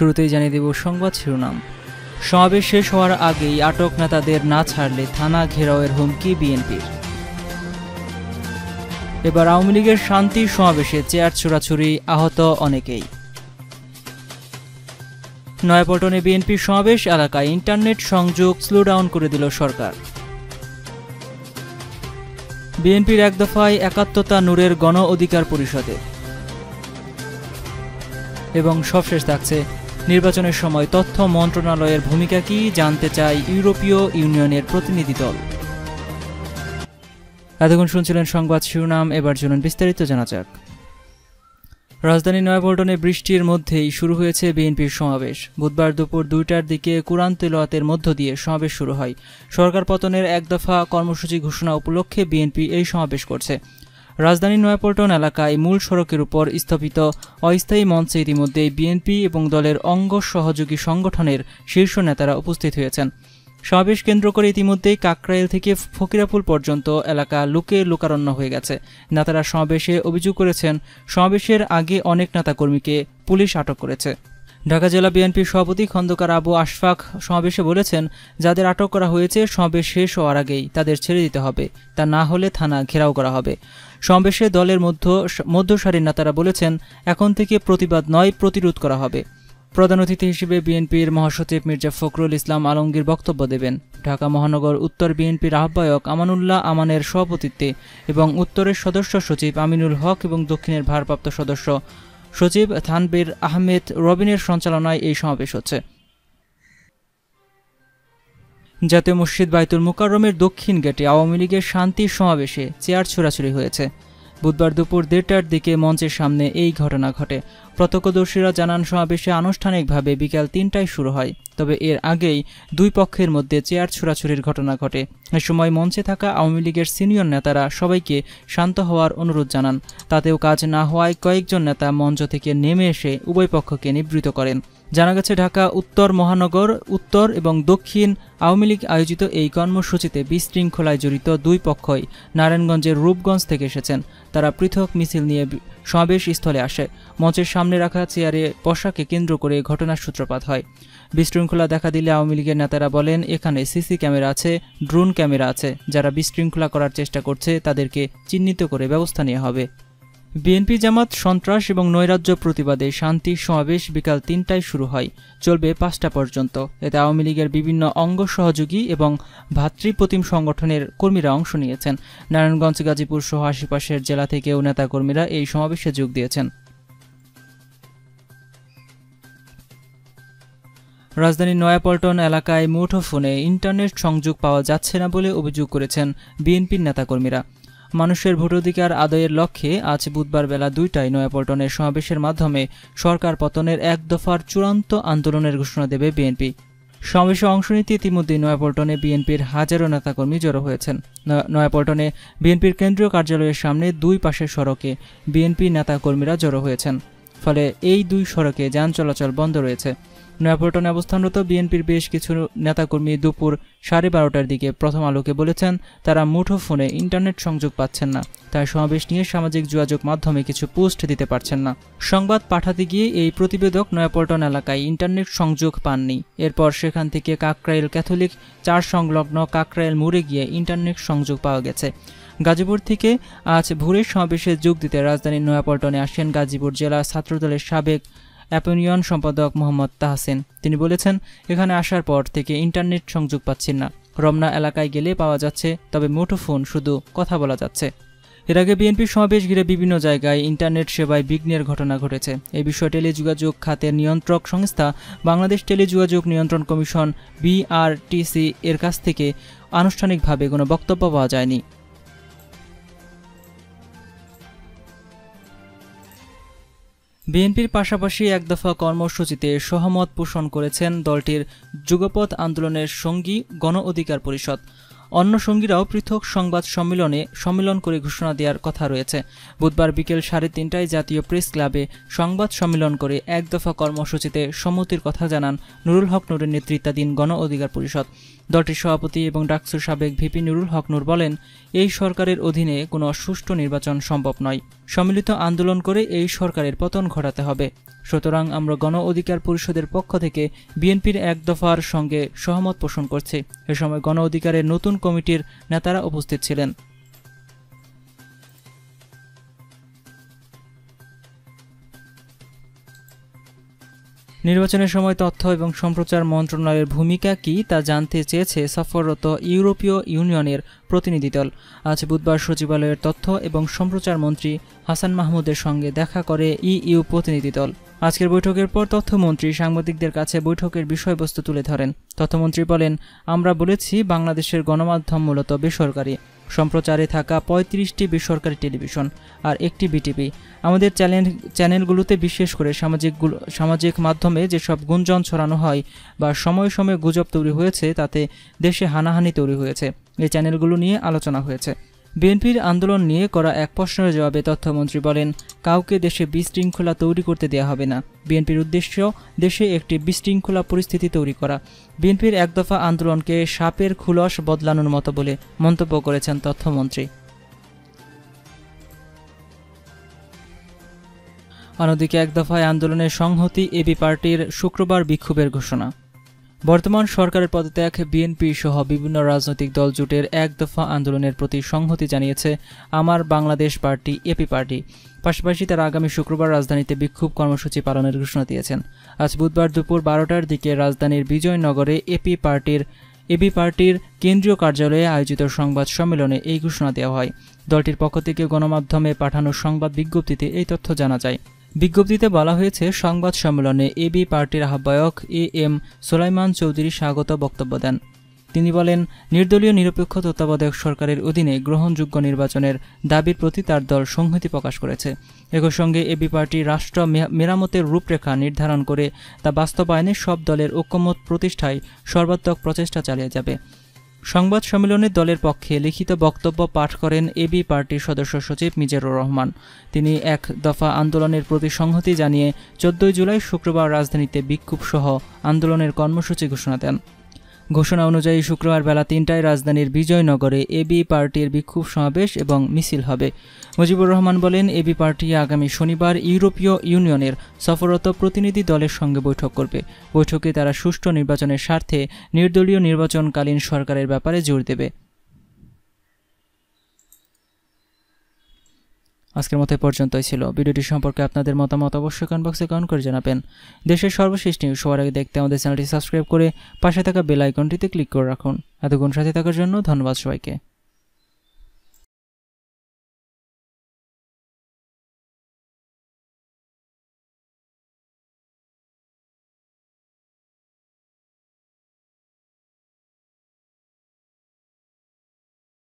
শুরুতেই জানিয়ে দেব সংবাদ শিরোনাম। সমাবেশ শেষ হওয়ার আগেই আটক নেতাদের না ছাড়লে থানা ঘেরাওয়ের হুমকি বিএনপির। এবার আওয়ামী লীগের শান্তি সমাবেশে চেয়ার ছোড়াছুরি আহত অনেকেই। নয়াপল্টনে বিএনপির সমাবেশ এলাকায় ইন্টারনেট সংযোগ স্লো ডাউন করে দিল সরকার। বিএনপির এক দফায় একাত্মতা নূরের গণ অধিকার পরিষদে। এবং সবশেষ থাকছে নির্বাচনের সময় তথ্য মন্ত্রণালয়ের ভূমিকা কি জানতে চাই ইউরোপীয় ইউনিয়নের প্রতিনিধি দল। এতক্ষণ শুনছিলেন সংবাদ শিরোনাম, এবার চলুন বিস্তারিত জানা যাক। রাজধানী নয়াপল্টনে বৃষ্টির মধ্যেই শুরু হয়েছে বিএনপির সমাবেশ। বুধবার দুপুর দুইটার দিকে কুরআন তেলোয়াতের মধ্য দিয়ে সমাবেশ শুরু হয়। সরকার পতনের এক দফা কর্মসূচি ঘোষণা উপলক্ষে বিএনপি এই সমাবেশ করছে। রাজধানীর নয়াপল্টন এলাকায় মূল সড়কের উপর স্থাপিত অস্থায়ী মঞ্চে ইতিমধ্যেই বিএনপি এবং দলের অঙ্গ সহযোগী সংগঠনের শীর্ষ নেতারা উপস্থিত হয়েছেন। সমাবেশ কেন্দ্র করে ইতিমধ্যেই কাকরাইল থেকে ফকিরাপুল পর্যন্ত এলাকা লুকে লোকারণ্য হয়ে গেছে। নেতারা সমাবেশে অভিযোগ করেছেন, সমাবেশের আগে অনেক নেতাকর্মীকে পুলিশ আটক করেছে। ঢাকা জেলা বিএনপির সভাপতি খন্দকার আবু আশফাক সমাবেশে বলেছেন, যাদের আটক করা হয়েছে, সমাবেশ শেষ হওয়ার আগেই তাদের ছেড়ে দিতে হবে। তা না হলে থানা ঘেরাও করা হবে। সমাবেশে দলের মধ্য, মধ্যসারির নেতারা বলেছেন, এখন থেকে প্রতিবাদ নয়, প্রতিরোধ করা হবে। প্রধান অতিথি হিসেবে বিএনপির মহাসচিব মির্জা ফখরুল ইসলাম আলমগীর বক্তব্য দেবেন। ঢাকা মহানগর উত্তর বিএনপির আহ্বায়ক আমানুল্লাহ আমানের সভাপতিত্বে এবং উত্তরের সদস্য সচিব আমিনুল হক এবং দক্ষিণের ভারপ্রাপ্ত সদস্য সচিব থানবির আহমেদ রবিনের সঞ্চালনায় এই সমাবেশ হচ্ছে। জাতীয় মসজিদ বাইতুল মুকাররমের দক্ষিণ গেটে আওয়ামী লীগের শান্তি সমাবেশে চেয়ার ছোড়াছুড়ি হয়েছে। বুধবার দুপুর দেড়টার দিকে মঞ্চের সামনে এই ঘটনা ঘটে। প্রত্যক্ষদর্শীরা জানান, সমাবেশে আনুষ্ঠানিকভাবে বিকাল তিনটায় শুরু হয়। তবে এর আগেই দুই পক্ষের মধ্যে চেয়ার ছোড়াছুড়ির ঘটনা ঘটে। এ সময় মঞ্চে থাকা আওয়ামী লীগের সিনিয়র নেতারা সবাইকে শান্ত হওয়ার অনুরোধ জানান। তাতেও কাজ না হওয়ায় কয়েকজন নেতা মঞ্চ থেকে নেমে এসে উভয় পক্ষকে নিবৃত করেন। জানা গেছে, ঢাকা, উত্তর মহানগর, উত্তর এবং দক্ষিণ আওয়ামী লীগ আয়োজিত এই কর্মসূচিতে বিশৃঙ্খলায় জড়িত দুই পক্ষই নারায়ণগঞ্জের রূপগঞ্জ থেকে এসেছেন। তারা পৃথক মিছিল নিয়ে সমাবেশ স্থলে আসে। মঞ্চের সামনে রাখা চেয়ারে বসাকে কেন্দ্র করে ঘটনার সূত্রপাত হয়। বিশৃঙ্খলা দেখা দিলে আওয়ামী লীগের নেতারা বলেন, এখানে সিসি ক্যামেরা আছে, ড্রোন ক্যামেরা আছে। যারা বিশৃঙ্খলা করার চেষ্টা করছে, তাদেরকে চিহ্নিত করে ব্যবস্থা নেওয়া হবে। বিএনপি জামাত, সন্ত্রাস এবং নৈরাজ্য প্রতিবাদে শান্তি সমাবেশ বিকাল তিনটায় শুরু হয়। চলবে পাঁচটা পর্যন্ত। এতে আওয়ামী লীগের বিভিন্ন অঙ্গ সহযোগী এবং ভাতৃপ্রতিম সংগঠনের কর্মীরা অংশ নিয়েছেন। নারায়ণগঞ্জ, গাজীপুর সহ আশেপাশের জেলা থেকেও নেতাকর্মীরা এই সমাবেশে যোগ দিয়েছেন। রাজধানীর নয়াপল্টন এলাকায় মুঠোফোনে ইন্টারনেট সংযোগ পাওয়া যাচ্ছে না বলে অভিযোগ করেছেন বিএনপির নেতাকর্মীরা। মানুষের ভোটাধিকার আদায়ের লক্ষ্যে আজ বুধবার বেলা দুইটায় নয়াপল্টনের সমাবেশের মাধ্যমে সরকার পতনের এক দফার চূড়ান্ত আন্দোলনের ঘোষণা দেবে বিএনপি। সমাবেশে অংশ নিতে ইতিমধ্যেই নয়াপল্টনে বিএনপির হাজারো নেতাকর্মী জড়ো হয়েছেন। নয়াপল্টনে বিএনপির কেন্দ্রীয় কার্যালয়ের সামনে দুই পাশের সড়কে বিএনপি নেতাকর্মীরা জড়ো হয়েছেন। ফলে এই দুই সড়কে যান চলাচল বন্ধ রয়েছে। নয়াপল্টনে অবস্থানরত বিএনপির বেশ কিছু নেতাকর্মী দুপুর সাড়ে বারোটার দিকে প্রথম আলোকে বলেছেন, তারা মুঠো ফোনে ইন্টারনেট সংযোগ পাচ্ছেন না। তাই সমাবেশ নিয়ে সামাজিক যোগাযোগ মাধ্যমে কিছু পোস্ট দিতে পারছেন না। সংবাদ পাঠাতে গিয়ে এই প্রতিবেদক নয়াপল্টন এলাকায় ইন্টারনেট সংযোগ পাননি। এরপর সেখান থেকে কাকরাইল ক্যাথলিক, চার সংলগ্ন কাকরাইল মোড়ে গিয়ে ইন্টারনেট সংযোগ পাওয়া গেছে। গাজীপুর থেকে আজ ভোরের সমাবেশে যোগ দিতে রাজধানীর নয়াপল্টনে আসেন গাজীপুর জেলা ছাত্রদলের সাবেক অ্যাপোনিয়ন সম্পাদক মোহাম্মদ তাহসেন। তিনি বলেছেন, এখানে আসার পর থেকে ইন্টারনেট সংযোগ পাচ্ছেন না। রমনা এলাকায় গেলে পাওয়া যাচ্ছে, তবে মুঠোফোন শুধু কথা বলা যাচ্ছে। এর আগে বিএনপির সমাবেশ ঘিরে বিভিন্ন জায়গায় ইন্টারনেট সেবায় বিঘ্নের ঘটনা ঘটেছে। এই বিষয়ে টেলিযোগাযোগ খাতের নিয়ন্ত্রক সংস্থা বাংলাদেশ টেলিযোগাযোগ নিয়ন্ত্রণ কমিশন বিআরটিসি এর কাছ থেকে আনুষ্ঠানিকভাবে কোনো বক্তব্য পাওয়া যায়নি। বিএনপির পাশাপাশি এক দফা কর্মসূচিতে সহমত পোষণ করেছেন দলটির যুগপথ আন্দোলনের সঙ্গী গণ অধিকার পরিষদ। অন্য সঙ্গীরাও পৃথক সংবাদ সম্মেলনে সম্মেলন করে ঘোষণা দেওয়ার কথা রয়েছে। বুধবার বিকেল সাড়ে তিনটায় জাতীয় প্রেস ক্লাবে সংবাদ সম্মেলন করে এক দফা কর্মসূচিতে সম্মতির কথা জানান নুরুল হক নুরের নেতৃত্বাধীন গণ অধিকার পরিষদ। দলটির সভাপতি এবং ডাকসুর সাবেক ভিপি নুরুল হক নূর বলেন, এই সরকারের অধীনে কোনো সুষ্ঠু নির্বাচন সম্ভব নয়। সম্মিলিত আন্দোলন করে এই সরকারের পতন ঘটাতে হবে। সুতরাং আমরা গণ অধিকার পরিষদের পক্ষ থেকে বিএনপির এক দফার সঙ্গে সহমত পোষণ করছি। এ সময় গণ অধিকারের নতুন কমিটির নেতারা উপস্থিত ছিলেন। নির্বাচনের সময় তথ্য এবং সম্প্রচার মন্ত্রণালয়ের ভূমিকা কি তা জানতে চেয়েছে সফররত ইউরোপীয় ইউনিয়নের প্রতিনিধি দল আজ বুধবার সচিবালয়ের তথ্য এবং সম্প্রচার মন্ত্রী হাসান মাহমুদের সঙ্গে দেখা করে ইইউ প্রতিনিধি দল আজকের বৈঠকের পর তথ্যমন্ত্রী সাংবাদিকদের কাছে বৈঠকের বিষয়বস্তু তুলে ধরেন। তথ্যমন্ত্রী বলেন, আমরা বলেছি, বাংলাদেশের গণমাধ্যম মূলত বেসরকারি। সম্প্রচারে থাকা পঁয়ত্রিশটি বেসরকারি টেলিভিশন আর একটি বিটিভি। আমাদের চ্যানেল, চ্যানেলগুলোতে বিশেষ করে সামাজিক সামাজিক মাধ্যমে যেসব গুঞ্জন ছড়ানো হয় বা সময়ে সময়ে গুজব তৈরি হয়েছে, তাতে দেশে হানাহানি তৈরি হয়েছে। এই চ্যানেলগুলো নিয়ে আলোচনা হয়েছে। বিএনপির আন্দোলন নিয়ে করা এক প্রশ্নের জবাবে তথ্যমন্ত্রী বলেন, কাউকে দেশে বিশৃঙ্খলা তৈরি করতে দেয়া হবে না। বিএনপির উদ্দেশ্য, দেশে একটি বিশৃঙ্খলা পরিস্থিতি তৈরি করা। বিএনপির একদফা আন্দোলনকে সাপের খুলস বদলানোর মতো বলে মন্তব্য করেছেন তথ্যমন্ত্রী। অন্যদিকে, এক দফায় আন্দোলনের সংহতি এবি পার্টির শুক্রবার বিক্ষোভের ঘোষণা। বর্তমান সরকারের পদত্যাগ বিএনপি সহ বিভিন্ন রাজনৈতিক দল জোটের এক দফা আন্দোলনের প্রতি সংহতি জানিয়েছে আমার বাংলাদেশ পার্টি, এপি পার্টি। পাশাপাশি তারা আগামী শুক্রবার রাজধানীতে বিক্ষোভ কর্মসূচি পালনের ঘোষণা দিয়েছেন। আজ বুধবার দুপুর বারোটার দিকে রাজধানীর বিজয়নগরে এপি পার্টির এবি পার্টির কেন্দ্রীয় কার্যালয়ে আয়োজিত সংবাদ সম্মেলনে এই ঘোষণা দেওয়া হয়। দলটির পক্ষ থেকে গণমাধ্যমে পাঠানো সংবাদ বিজ্ঞপ্তিতে এই তথ্য জানা যায়। বিজ্ঞপ্তিতে বলা হয়েছে, সংবাদ সম্মেলনে এবি পার্টির আহ্বায়ক এ এম সোলাইমান চৌধুরী স্বাগত বক্তব্য দেন। তিনি বলেন, নির্দলীয় নিরপেক্ষ তত্ত্বাবধায়ক সরকারের অধীনে গ্রহণযোগ্য নির্বাচনের দাবির প্রতি তার দল সংহতি প্রকাশ করেছে। একই সঙ্গে এবি পার্টি রাষ্ট্র মেরামতের রূপরেখা নির্ধারণ করে তা বাস্তবায়নে সব দলের ঐক্যমত প্রতিষ্ঠায় সর্বাত্মক প্রচেষ্টা চালিয়ে যাবে। সংবাদ সম্মেলনে দলের পক্ষে লিখিত বক্তব্য পাঠ করেন এবি পার্টির সদস্য সচিব মিজারুর রহমান। তিনি এক দফা আন্দোলনের প্রতি সংহতি জানিয়ে চোদ্দই জুলাই শুক্রবার রাজধানীতে বিক্ষোভ সহ আন্দোলনের কর্মসূচি ঘোষণা দেন। ঘোষণা অনুযায়ী শুক্রবার বেলা তিনটায় রাজধানীর বিজয়নগরে এবি পার্টির বিক্ষোভ সমাবেশ এবং মিছিল হবে। মুজিবুর রহমান বলেন, এবি পার্টি আগামী শনিবার ইউরোপীয় ইউনিয়নের সফররত প্রতিনিধি দলের সঙ্গে বৈঠক করবে। বৈঠকে তারা সুষ্ঠু নির্বাচনের স্বার্থে নির্দলীয় নির্বাচনকালীন সরকারের ব্যাপারে জোর দেবে। আজকের মতো পর্যন্তই ছিল। ভিডিওটি সম্পর্কে আপনাদের মতামত অবশ্যই কমেন্ট বক্সে কমেন্ট করে জানাবেন। দেশের সর্বশেষ নিউজ সবার আগে দেখতে আমাদের চ্যানেলটি সাবস্ক্রাইব করে পাশে থাকা বেল আইকনটিতে ক্লিক করে রাখুন। এতক্ষণ সাথে থাকার জন্য ধন্যবাদ সবাইকে।